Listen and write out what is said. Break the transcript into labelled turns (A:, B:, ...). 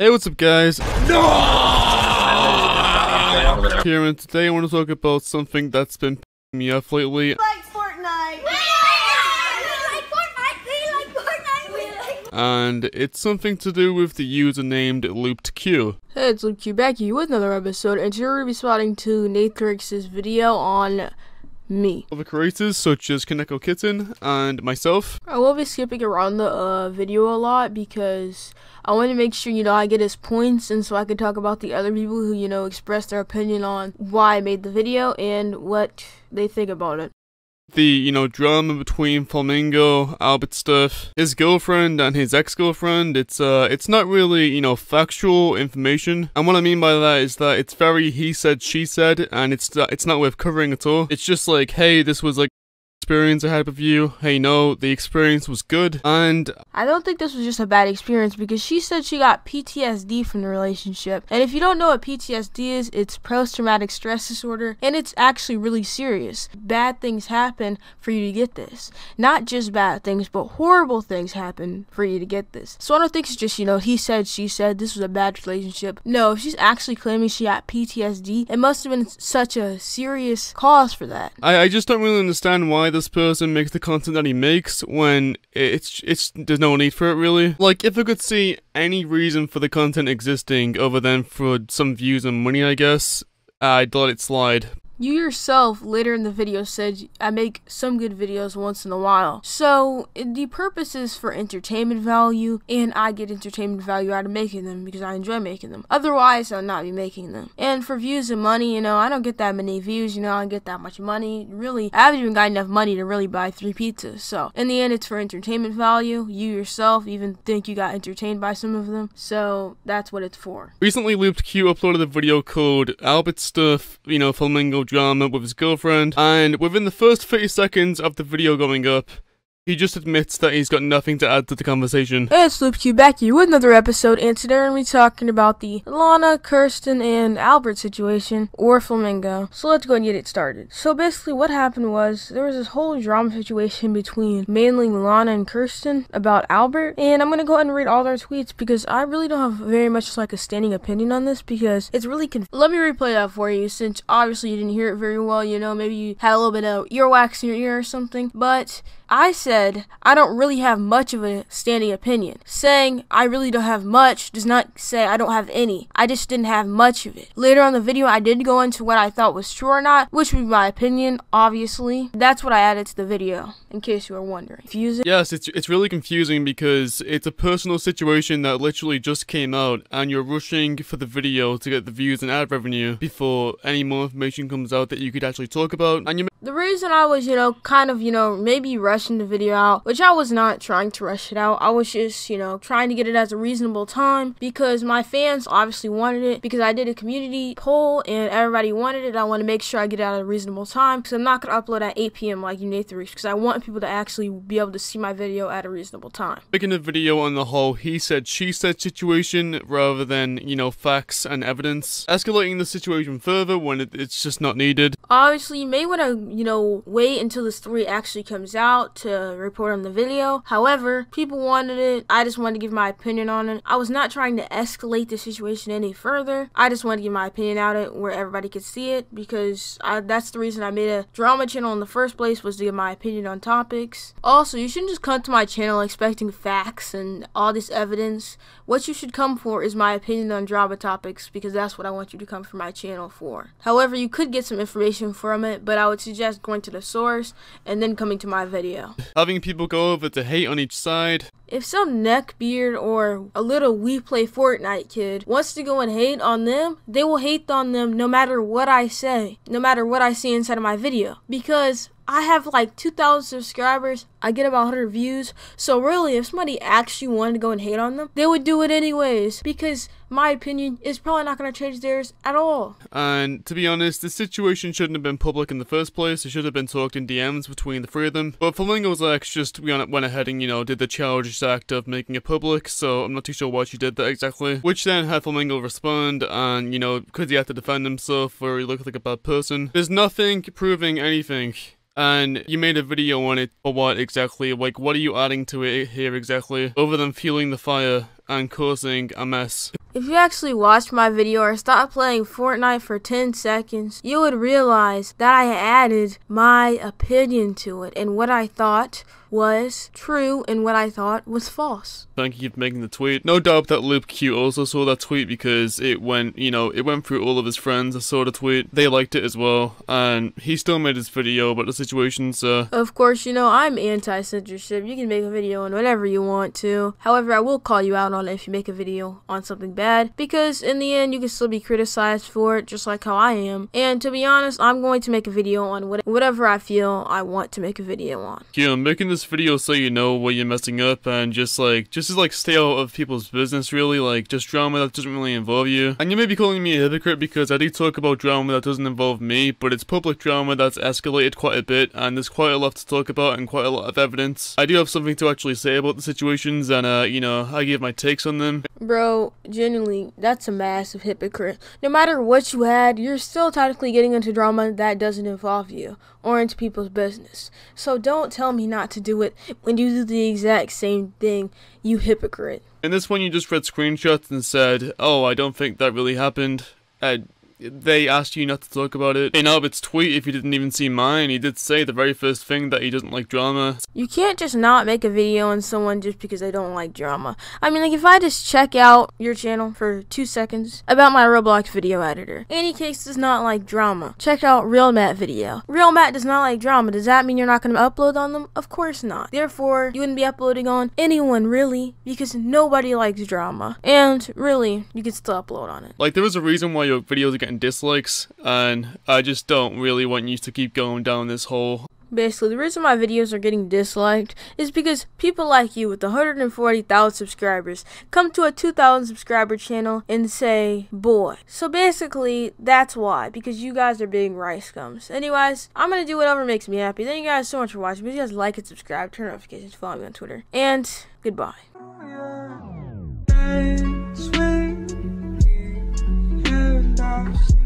A: Hey, what's up, guys? No! Here, and today I want to talk about something that's been p***ing me off lately,
B: like Fortnite.
A: and it's something to do with the user named LoopedQ.
C: Hey, it's LoopedQ back here with another episode, and today we're going to be spotting to Nathorix's video on me.
A: Other creators such as Koneko Kitten and myself.
C: I will be skipping around the uh, video a lot because I want to make sure, you know, I get his points and so I can talk about the other people who, you know, express their opinion on why I made the video and what they think about it.
A: The, you know, drama between Flamingo, Albertsstuff, his girlfriend and his ex-girlfriend, it's, uh, it's not really, you know, factual information. And what I mean by that is that it's very he said, she said, and it's, uh, it's not worth covering at all. It's just like, hey, this was like, experience I had with you. Hey, no, the experience was good. And
C: I don't think this was just a bad experience because she said she got PTSD from the relationship. And if you don't know what PTSD is, it's post traumatic stress disorder and it's actually really serious. Bad things happen for you to get this. Not just bad things, but horrible things happen for you to get this. So I don't think it's just, you know, he said, she said, this was a bad relationship. No, she's actually claiming she got PTSD, it must have been such a serious cause for that.
A: I, I just don't really understand why this person makes the content that he makes when it's it's there's no need for it really. Like if I could see any reason for the content existing other than for some views and money, I guess I'd let it slide.
C: You yourself later in the video said I make some good videos once in a while. So the purpose is for entertainment value and I get entertainment value out of making them because I enjoy making them. Otherwise I'll not be making them. And for views and money, you know, I don't get that many views, you know, I don't get that much money. Really, I haven't even got enough money to really buy three pizzas. So in the end it's for entertainment value. You yourself even think you got entertained by some of them. So that's what it's for.
A: Recently Looped Q uploaded a video called Albertsstuff, you know, Flamingo drama with his girlfriend, and within the first 30 seconds of the video going up, he just admits that he's got nothing to add to the conversation.
C: Hey, it's back here with another episode, and today we're going to be talking about the Lana, Kirsten, and Albert situation, or Flamingo. So let's go and get it started. So basically what happened was, there was this whole drama situation between mainly Lana and Kirsten about Albert, and I'm going to go ahead and read all their tweets because I really don't have very much like a standing opinion on this because it's really conf- Let me replay that for you since obviously you didn't hear it very well, you know, maybe you had a little bit of earwax in your ear or something, but I said I don't really have much of a standing opinion. Saying I really don't have much does not say I don't have any. I just didn't have much of it. Later on the video, I did go into what I thought was true or not, which would be my opinion, obviously. That's what I added to the video, in case you were wondering. Confusing?
A: Yes, it's it's really confusing because it's a personal situation that literally just came out, and you're rushing for the video to get the views and ad revenue before any more information comes out that you could actually talk about, and you
C: The reason I was, you know, kind of, you know, maybe rushing the video out, which I was not trying to rush it out. I was just, you know, trying to get it as a reasonable time because my fans obviously wanted it because I did a community poll and everybody wanted it. I want to make sure I get it at a reasonable time because I'm not going to upload at 8 p.m. like you Nathorix because I want people to actually be able to see my video at a reasonable time.
A: making a video on the whole he said she said situation rather than you know facts and evidence, escalating the situation further when it, it's just not needed.
C: Obviously, you may want to, you know, wait until the story actually comes out to report on the video. However, people wanted it. I just wanted to give my opinion on it. I was not trying to escalate the situation any further. I just wanted to give my opinion out it where everybody could see it because I, that's the reason I made a drama channel in the first place was to give my opinion on topics. Also, you shouldn't just come to my channel expecting facts and all this evidence. What you should come for is my opinion on drama topics because that's what I want you to come for my channel for. However, you could get some information from it, but I would suggest going to the source and then coming to my video.
A: Having people go over to hate on each side.
C: If some neckbeard or a little we play Fortnite kid wants to go and hate on them, they will hate on them no matter what I say, no matter what I see inside of my video. Because I have like 2,000 subscribers, I get about 100 views, so really, if somebody actually wanted to go and hate on them, they would do it anyways. Because my opinion is probably not going to change theirs at all.
A: And to be honest, the situation shouldn't have been public in the first place. It should have been talked in DMs between the three of them. But Flamingo's ex just went went ahead and, you know, did the childish act of making it public, so I'm not too sure why she did that exactly. Which then had Flamingo respond, and, you know, because he had to defend himself or he looked like a bad person. There's nothing proving anything and you made a video on it for what exactly? Like, what are you adding to it here exactly? Other than fueling the fire and causing a mess.
C: If you actually watched my video or stopped playing Fortnite for 10 seconds, you would realize that I added my opinion to it and what I thought was true and what I thought was false.
A: Thank you for making the tweet. No doubt that Loop Q also saw that tweet because it went, you know, it went through all of his friends that saw the tweet. They liked it as well, and he still made his video about the situation, so...
C: Of course, you know, I'm anti-censorship. You can make a video on whatever you want to. However, I will call you out on it if you make a video on something bad, because in the end, you can still be criticized for it, just like how I am. And to be honest, I'm going to make a video on whatever I feel I want to make a video on.
A: Yeah, I'm making this this video so you know where you're messing up and just like just like stay out of people's business really like just drama that doesn't really involve you. And you may be calling me a hypocrite because I do talk about drama that doesn't involve me but it's public drama that's escalated quite a bit and there's quite a lot to talk about and quite a lot of evidence. I do have something to actually say about the situations and uh you know I give my takes on them.
C: Bro genuinely that's a massive hypocrite. No matter what you had you're still technically getting into drama that doesn't involve you or into people's business. So don't tell me not to do it when you do the exact same thing, you hypocrite.
A: In this one, you just read screenshots and said, oh, I don't think that really happened. Uh, they asked you not to talk about it. In Albert's tweet, if you didn't even see mine, he did say the very first thing that he doesn't like drama.
C: You can't just not make a video on someone just because they don't like drama. I mean, like, if I just check out your channel for two seconds about my Roblox video editor, Anycase does not like drama. Check out Real Matt video. Real Matt does not like drama. Does that mean you're not going to upload on them? Of course not. Therefore, you wouldn't be uploading on anyone, really, because nobody likes drama. And, really, you can still upload on it.
A: Like, there is a reason why your videos are getting dislikes, and I just don't really want you to keep going down this hole.
C: Basically, the reason my videos are getting disliked is because people like you with 140,000 subscribers come to a 2,000 subscriber channel and say, boy. So basically, that's why, because you guys are being RiceGums. Anyways, I'm gonna do whatever makes me happy. Thank you guys so much for watching. Please guys like and subscribe, turn notifications, follow me on Twitter, and goodbye house.